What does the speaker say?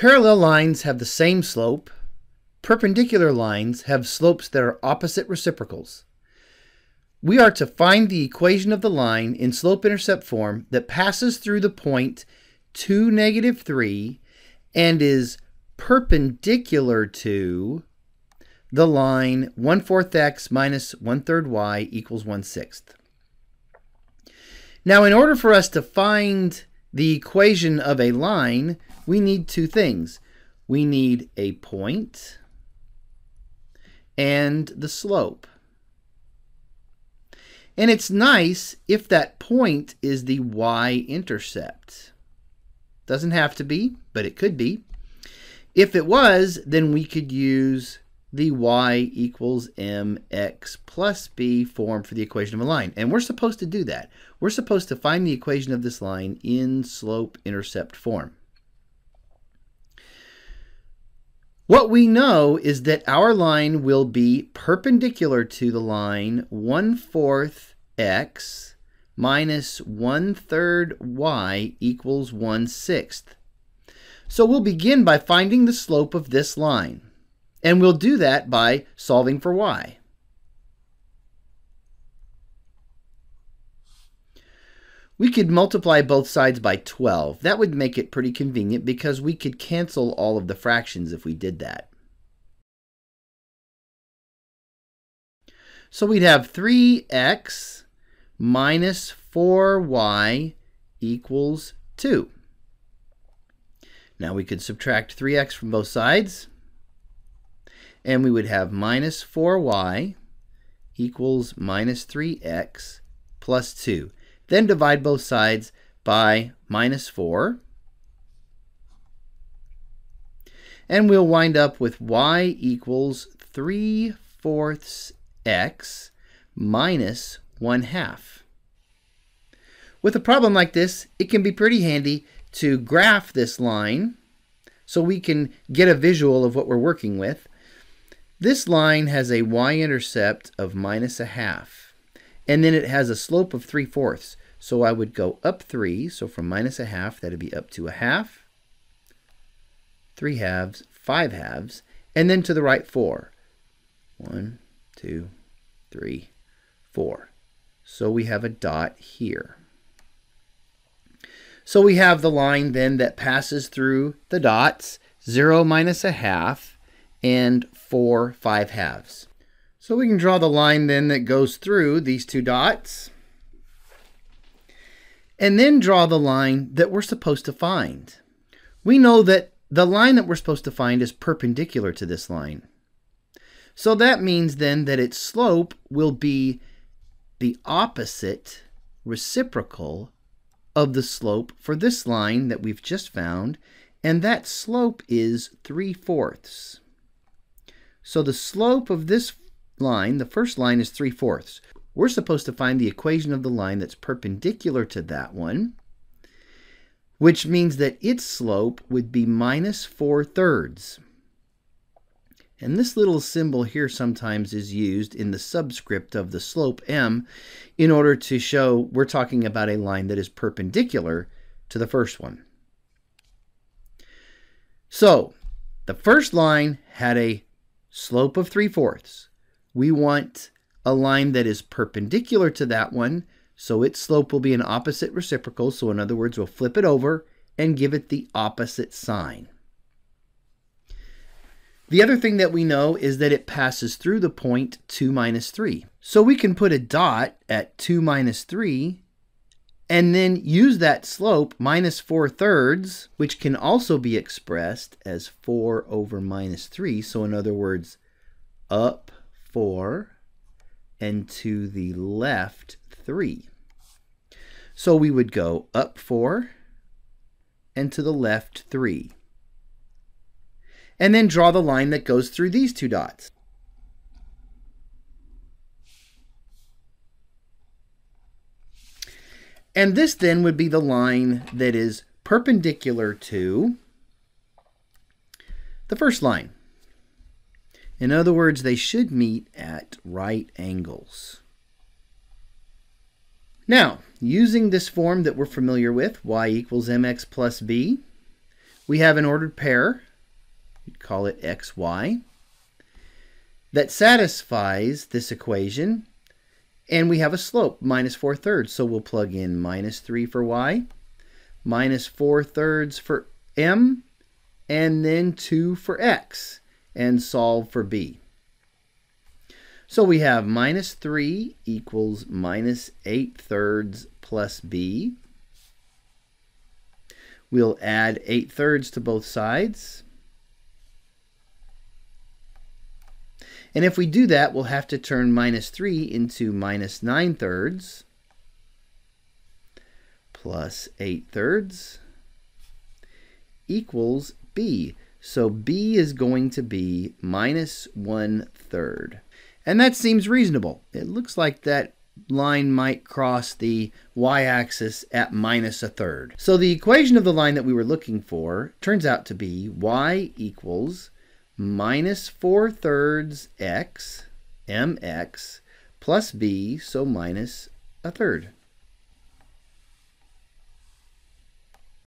Parallel lines have the same slope. Perpendicular lines have slopes that are opposite reciprocals. We are to find the equation of the line in slope-intercept form that passes through the point 2, negative 3 and is perpendicular to the line 1 fourth x minus 1 third y equals 1 sixth. Now, in order for us to find the equation of a line, we need two things. We need a point and the slope. And it's nice if that point is the y-intercept. Doesn't have to be, but it could be. If it was, then we could use the y equals mx plus b form for the equation of a line. And we're supposed to do that. We're supposed to find the equation of this line in slope-intercept form. What we know is that our line will be perpendicular to the line 1 fourth x minus 1 third y equals 1 sixth. So we'll begin by finding the slope of this line. And we'll do that by solving for y. We could multiply both sides by 12. That would make it pretty convenient because we could cancel all of the fractions if we did that. So we'd have 3x minus 4y equals 2. Now we could subtract 3x from both sides and we would have minus 4y equals minus 3x plus 2. Then divide both sides by minus 4. And we'll wind up with y equals 3 fourths x minus 1 half. With a problem like this, it can be pretty handy to graph this line so we can get a visual of what we're working with. This line has a y-intercept of minus a half, and then it has a slope of 3 fourths. So I would go up 3, so from minus a half, that would be up to a half, 3 halves, 5 halves, and then to the right 4. 1, 2, 3, 4. So we have a dot here. So we have the line then that passes through the dots, 0 minus a half, and 4 5 halves. So we can draw the line then that goes through these two dots. And then draw the line that we're supposed to find. We know that the line that we're supposed to find is perpendicular to this line. So that means then that its slope will be the opposite reciprocal of the slope for this line that we've just found, and that slope is 3 fourths. So the slope of this line, the first line is 3 fourths. We're supposed to find the equation of the line that's perpendicular to that one, which means that its slope would be minus 4 thirds. And this little symbol here sometimes is used in the subscript of the slope m in order to show we're talking about a line that is perpendicular to the first one. So the first line had a slope of 3 fourths. We want a line that is perpendicular to that one, so its slope will be an opposite reciprocal. So in other words, we'll flip it over and give it the opposite sign. The other thing that we know is that it passes through the point 2 minus 3. So we can put a dot at 2 minus 3 and then use that slope minus 4 thirds, which can also be expressed as 4 over minus 3. So in other words, up 4 and to the left 3. So we would go up 4 and to the left 3. And then draw the line that goes through these two dots. And this then would be the line that is perpendicular to the first line. In other words, they should meet at right angles. Now, using this form that we're familiar with, y equals mx plus b, we have an ordered pair, you'd call it xy, that satisfies this equation, and we have a slope, minus 4 thirds. So we'll plug in minus 3 for y, minus 4 thirds for m, and then 2 for x, and solve for b. So we have minus 3 equals minus 8 thirds plus b. We'll add 8 thirds to both sides. And if we do that, we'll have to turn minus 3 into minus 9 thirds plus 8 thirds equals b. So b is going to be minus 1 third. And that seems reasonable. It looks like that line might cross the y-axis at minus a third. So the equation of the line that we were looking for turns out to be y equals minus 4 thirds x, mx, plus b, so minus a third.